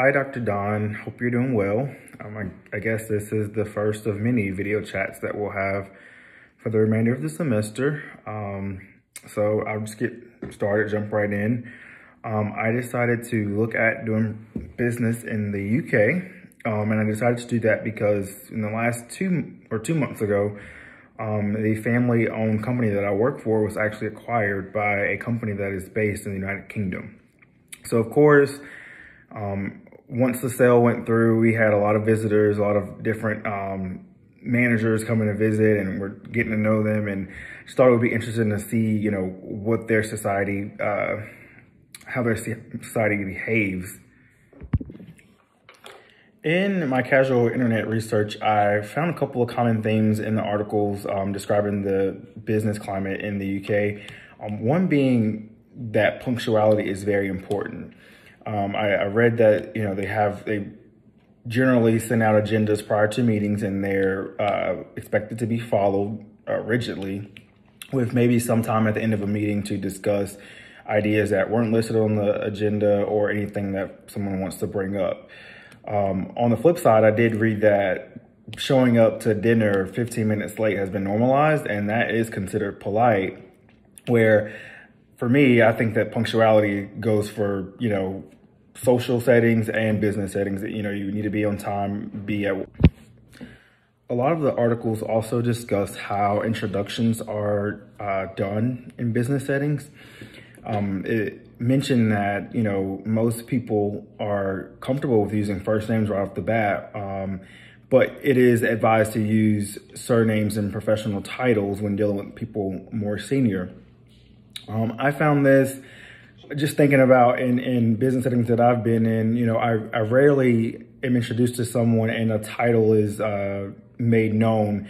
Hi, Dr. Don. Hope you're doing well. Um, I, I, guess this is the first of many video chats that we'll have for the remainder of the semester. Um, so I'll just get started, jump right in. Um, I decided to look at doing business in the UK. Um, and I decided to do that because in the last two or two months ago, um, the family owned company that I work for was actually acquired by a company that is based in the United Kingdom. So of course, um, once the sale went through, we had a lot of visitors, a lot of different um, managers coming to visit and we're getting to know them and just thought it would be interesting to see, you know, what their society, uh, how their society behaves. In my casual internet research, I found a couple of common themes in the articles um, describing the business climate in the UK. Um, one being that punctuality is very important. Um, I, I, read that you know they have they generally send out agendas prior to meetings and they're uh, expected to be followed uh, rigidly, with maybe some time at the end of a meeting to discuss ideas that weren't listed on the agenda or anything that someone wants to bring up. Um, on the flip side, I did read that showing up to dinner 15 minutes late has been normalized, and that is considered polite. Where for me, I think that punctuality goes for, you know, social settings and business settings that, you know, you need to be on time, be at a lot of the articles also discuss how introductions are uh, done in business settings. Um, it mentioned that, you know, most people are comfortable with using first names right off the bat. Um, but it is advised to use surnames and professional titles when dealing with people more senior. Um, I found this just thinking about in, in business settings that I've been in, you know, I, I rarely am introduced to someone and a title is uh, made known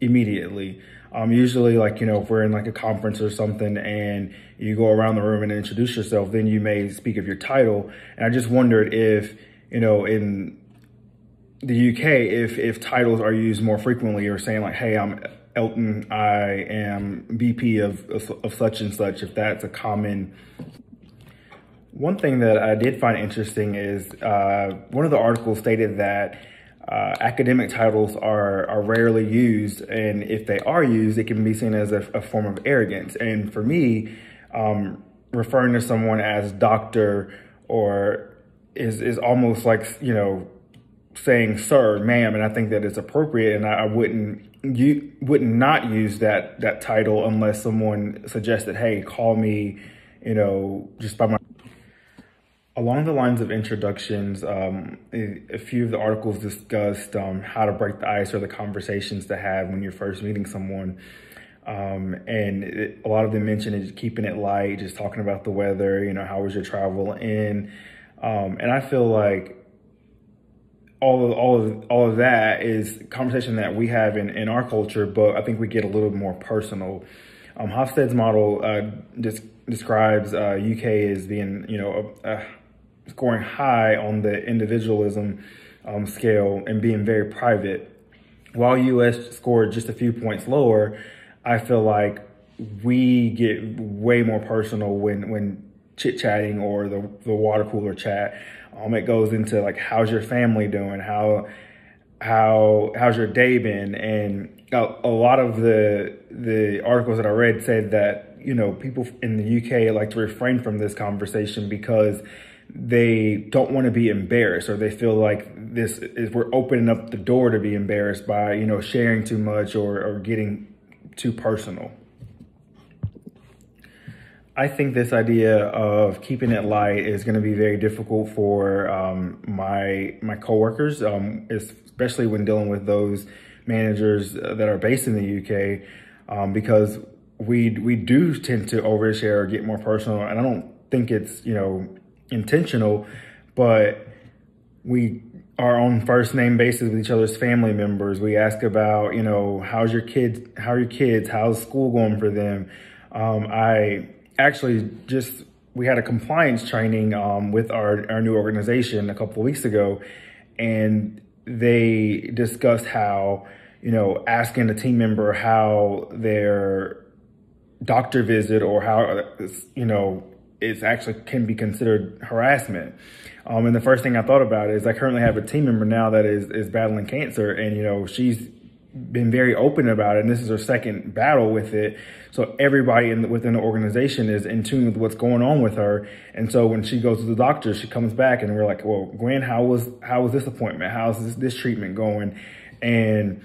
immediately. Um, usually like, you know, if we're in like a conference or something and you go around the room and introduce yourself, then you may speak of your title. And I just wondered if, you know, in the UK, if, if titles are used more frequently or saying like, hey, I'm Elton, I am VP of, of, of such and such, if that's a common one thing that I did find interesting is uh, one of the articles stated that uh, academic titles are, are rarely used, and if they are used, it can be seen as a, a form of arrogance. And for me, um, referring to someone as doctor or is is almost like you know saying sir, ma'am, and I think that it's appropriate, and I, I wouldn't you would not use that that title unless someone suggested, hey, call me, you know, just by my. Along the lines of introductions, um, a, a, few of the articles discussed um, how to break the ice or the conversations to have when you're first meeting someone. Um, and it, a lot of them mentioned keeping it light, just talking about the weather, you know, how was your travel in. Um, and I feel like all of all of all of that is conversation that we have in, in our culture, but I think we get a little more personal. Um, Hofstede's model uh, describes uh, UK as being, you know, uh, scoring high on the individualism um, scale and being very private. While US scored just a few points lower, I feel like we get way more personal when when chit chatting or the the water cooler chat. Um, it goes into like, how's your family doing? How, how, how's your day been? And a, a lot of the, the articles that I read said that, you know, people in the UK like to refrain from this conversation because they don't want to be embarrassed or they feel like this is we're opening up the door to be embarrassed by you know sharing too much or, or getting too personal. I think this idea of keeping it light is going to be very difficult for um, my my coworkers, um, especially when dealing with those managers that are based in the UK, um, because we we do tend to overshare or get more personal, and I don't think it's you know intentional, but we are on first name basis with each other's family members. We ask about you know how's your kids, how are your kids, how's school going for them. Um, I actually just we had a compliance training um, with our, our new organization a couple of weeks ago, and they discussed how, you know, asking a team member how their doctor visit or how, you know, it's actually can be considered harassment. Um, and the first thing I thought about is I currently have a team member now that is is battling cancer, and you know she's been very open about it, and this is her second battle with it. So everybody in the, within the organization is in tune with what's going on with her. And so when she goes to the doctor, she comes back, and we're like, "Well, Gwen, how was how was this appointment? How's this, this treatment going?" And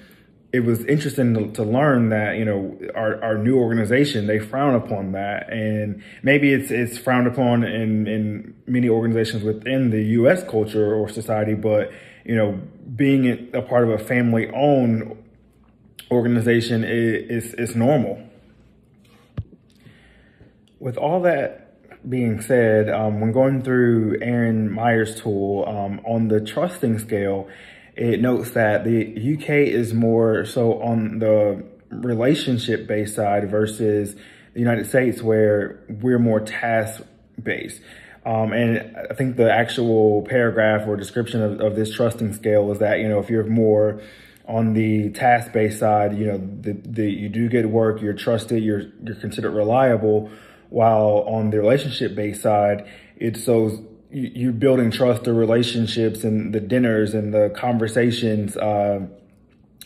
it was interesting to, learn that you know our, our new organization they frown upon that. And maybe it's it's frowned upon in in many organizations within the US culture or society but you know being a part of a family owned organization is, is, is normal. With all that being said, um, when going through Erin Meyer's tool um, on the trusting scale, it notes that the UK is more so on the relationship based side versus the United States where we're more task based. Um, and I think the actual paragraph or description of, of this trusting scale is that, you know, if you're more on the task based side, you know, the, the, you do good work, you're trusted, you're, you're considered reliable, while on the relationship based side, it's those you're building trust, the relationships, and the dinners and the conversations uh,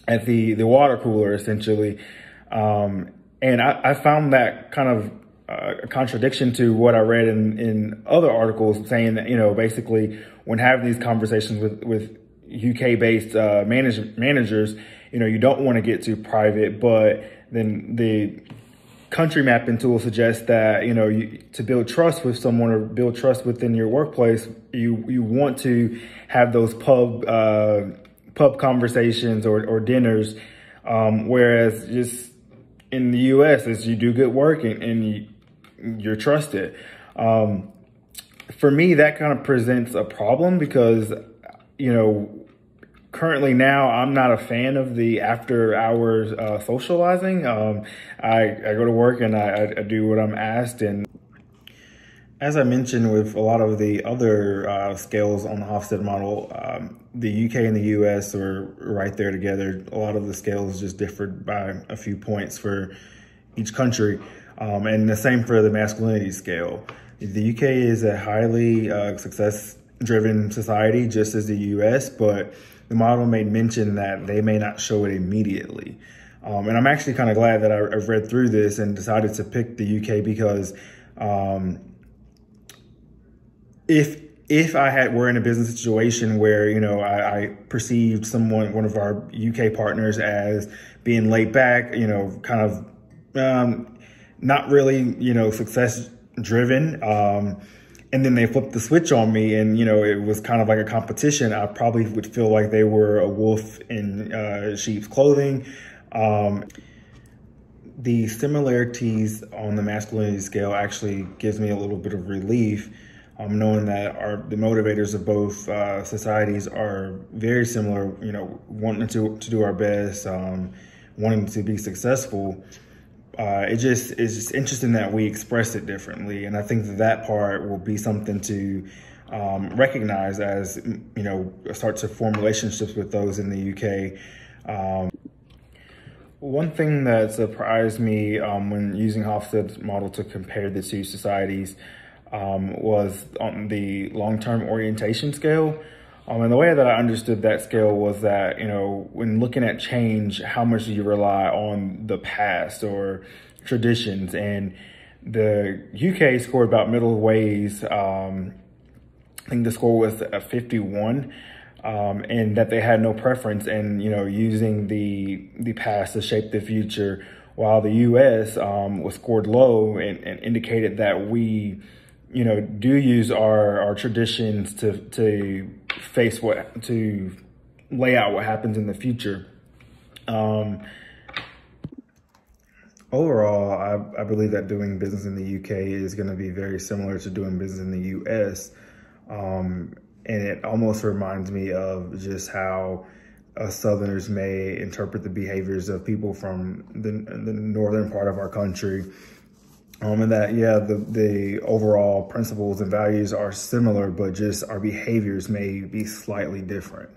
at the the water cooler, essentially. Um, and I, I, found that kind of uh, a contradiction to what I read in, in other articles saying that, you know, basically when having these conversations with, with UK based uh, manage, managers, you know, you don't want to get too private, but then the country mapping tool suggests that you know you, to build trust with someone or build trust within your workplace you you want to have those pub uh, pub conversations or, or dinners um, whereas just in the us is you do good work and, and you, you're trusted. Um, for me that kind of presents a problem because you know currently now I'm not a fan of the after hours uh, socializing. Um, I, I go to work and I, I, do what I'm asked. And as I mentioned with a lot of the other uh, scales on the Hofstede model, um, the UK and the US are right there together. A lot of the scales just differed by a few points for each country. Um, and the same for the masculinity scale. The UK is a highly uh, success driven society, just as the US, but the model made mention that they may not show it immediately. Um, and I'm actually kind of glad that I, have read through this and decided to pick the UK because um, if if I had were in a business situation where you know I, I, perceived someone one of our UK partners as being laid back, you know, kind of um, not really you know success driven. Um, and then they flipped the switch on me and you know it was kind of like a competition. I probably would feel like they were a wolf in uh, sheep's clothing. Um, the similarities on the masculinity scale actually gives me a little bit of relief um, knowing that our the motivators of both uh, societies are very similar you know wanting to, to do our best um, wanting to be successful uh, it just is just interesting that we express it differently, and I think that that part will be something to um, recognize as you know start to form relationships with those in the UK. Um, one thing that surprised me um, when using Hofstede's model to compare the two societies um, was on the long-term orientation scale. Um, and the way that I understood that scale was that, you know, when looking at change, how much do you rely on the past or traditions? And the UK scored about middle ways. Um, I think the score was a 51. Um, and that they had no preference in, you know, using the the past to shape the future, while the U.S. Um, was scored low and, and indicated that we you know, do use our, our traditions to, to face what, to lay out what happens in the future. Um, overall, I, I believe that doing business in the UK is going to be very similar to doing business in the US. Um, and it almost reminds me of just how uh, Southerners may interpret the behaviors of people from the, the northern part of our country um, and that, yeah, the, the overall principles and values are similar, but just our behaviors may be slightly different.